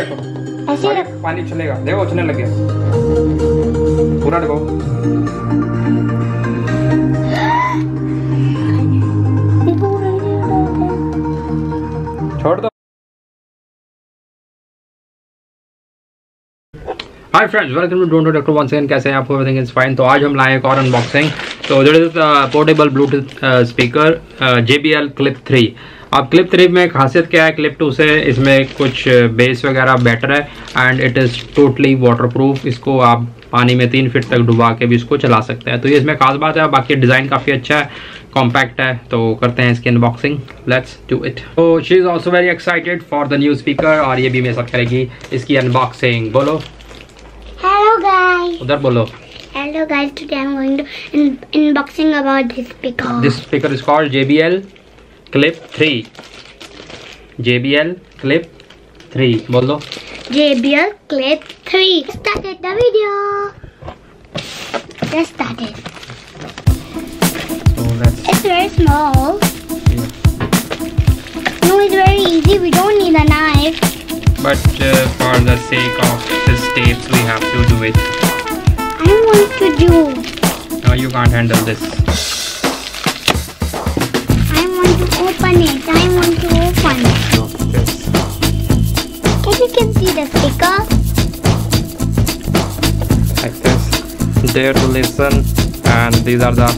देखो। ऐसे पानी, पानी चलेगा। देखो उछलने लग गया। पूरा है। छोड़ दो। Hi friends welcome to don't doctor once again कैसे हैं आप? एवरीथिंग इज़ फाइन तो आज हम लाए एक और अनबॉक्सिंग तो there is portable Bluetooth speaker JBL Clip 3 अब क्लिप थ्री में खासियत क्या है? क्लिप 2 से इसमें कुछ बेस वगैरह बेटर है and it is totally waterproof इसको आप पानी में तीन फीट तक डुबा के भी इसको चला सकते हैं। तो ये इसमें खास बात है बाकी डिज़ाइन काफ़ी अच्छा है कॉम्पैक्ट है तो करते हैं इसकी अनबॉक्सिंग लेट्स डू इट तो she is also very excited for the new speaker और ये भी मेरे साथ करेगी इसकी अनबॉक्सिंग बोलो। Guys. उधर बोलो। Hello guys. Today I'm going to in unboxing about this speaker. This speaker is called JBL Clip 3 JBL Clip 3 बोलो JBL Clip 3. Started the video. Let's start it. so let's It's very small. No, it's very easy. We don't need a knife. but uh, for the sake of this tape we have to do it I want to do. no you can't handle this open it. I want to open it. this you can see the speaker. like this there to listen and these are the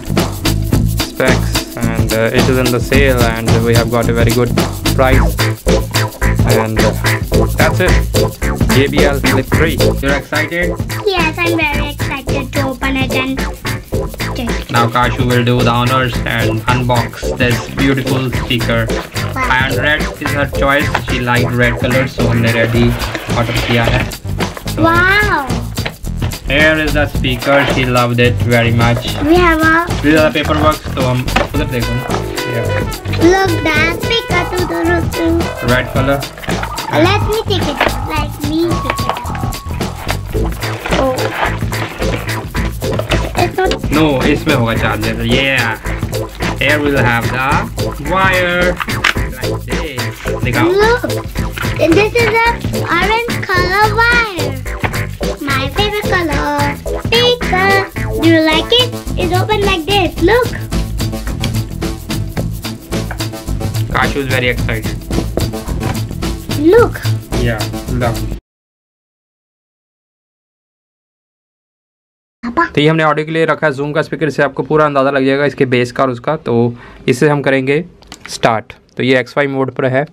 specs and uh, it is in the sale and we have got a very good price and uh, that's it JBL Clip 3 you're excited Yes, I'm very excited to open it and. Now Kashu will do the honors and unbox this beautiful speaker. And red is her choice. She liked red color, so हमने red ही order किया है. So Wow. here is the speaker. She loved it very much. We have a These are the paperwork. तो हम उधर देखो. Yeah. look the speaker to the roof. Red color. Let me take it out. It's not. No, इसमें होगा charger. Yeah. Here we'll have the wire like this. दिखाओ. Look. This is a orange color wire. My favorite color. Speaker. Do you like it? It's open like this. Look. Kashu is very excited. Look. Yeah. Love. तो ये हमने audio के लिए रखा है zoom का speaker से आपको पूरा अंदाज़ा लग जाएगा इसके बेस का और उसका। तो इससे हम करेंगे स्टार्ट तो ये एक्स वाई मोड पर है।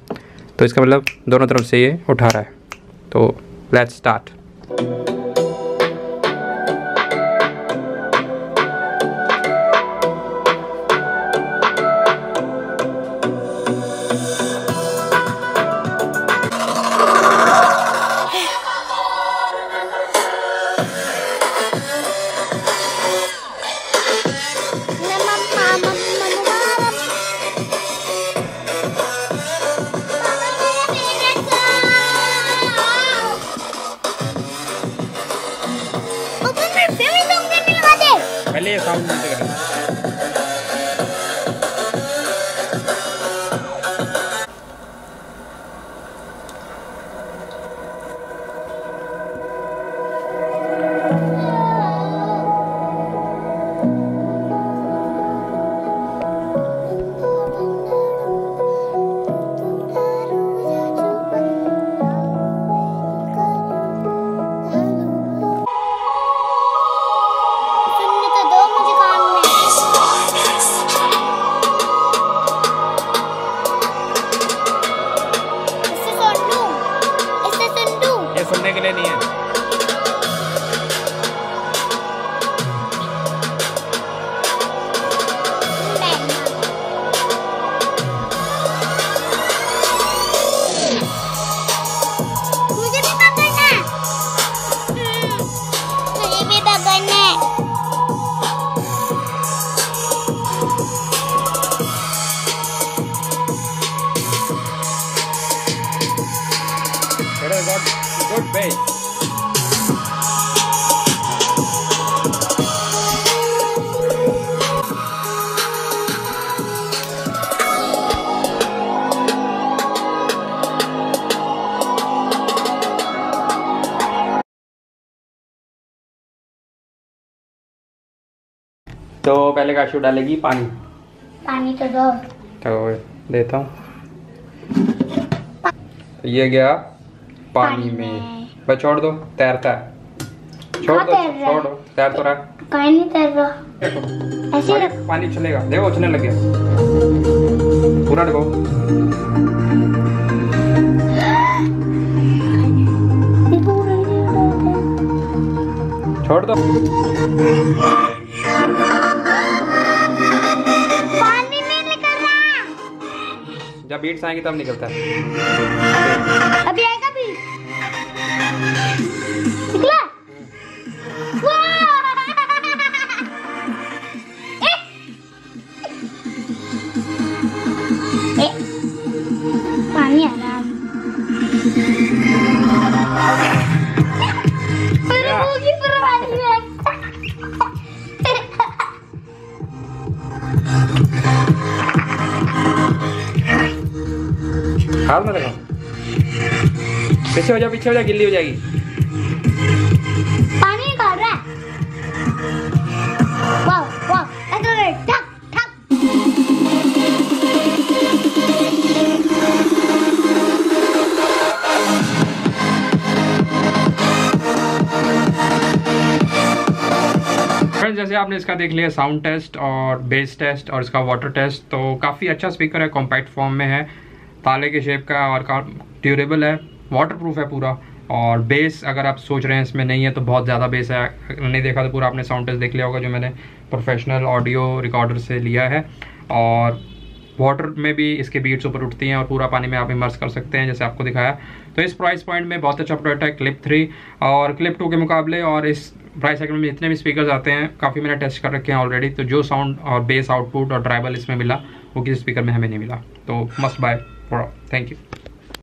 तो इसका मतलब दोनों तरफ़ से ये उठा रहा है। तो let's start Today has got good bass. तो पहले काशू डालेगी पानी? पानी तो दो। तो देता हूँ। ये गया पानी में। में। बस छोड़ दो तैरता है छोड़ दो छोड़ दो तैर तो रहा। कहीं नहीं तैर रहा। देखो ऐसे पानी- पानी चलेगा। देखो उछलने लग गया। पूरा रहा छोड़ दो। पानी नहीं निकल रहा। जब बीट्स आएँगे तब निकलता है। अभी हाथ में देखो। पीछे हो जा पीछे हो जा गिल्ली हो जाएगी। पानी निकाल रहा है। वाह वाह ऐसा करे ठक ठक। फ्रेंड्स जैसे आपने इसका देख लिया साउंड टेस्ट और बेस टेस्ट और इसका वाटर टेस्ट तो काफ़ी अच्छा स्पीकर है कॉम्पैक्ट फॉर्म में है। ताले के शेप का और का ड्यूरेबल है वाटर प्रूफ है पूरा। और बेस अगर आप सोच रहे हैं इसमें नहीं है तो बहुत ज़्यादा बेस है। नहीं देखा तो पूरा आपने साउंड टेस्ट देख लिया होगा जो मैंने प्रोफेशनल ऑडियो रिकॉर्डर से लिया है। और वाटर में भी इसके बीट्स ऊपर उठती हैं और पूरा पानी में आप इमर्स कर सकते हैं, जैसे आपको दिखाया। तो इस प्राइस पॉइंट में बहुत अच्छा प्रोडक्ट है क्लिप थ्री और क्लिप टू के मुकाबले और इस प्राइस सेगमेंट में जितने भी स्पीकर्स आते हैं, काफ़ी मैंने टेस्ट कर रखे हैं ऑलरेडी तो जो साउंड और बेस आउटपुट और ड्राइबल इसमें मिला, वो किसी स्पीकर में हमें नहीं मिला। तो must buy Well. Thank you.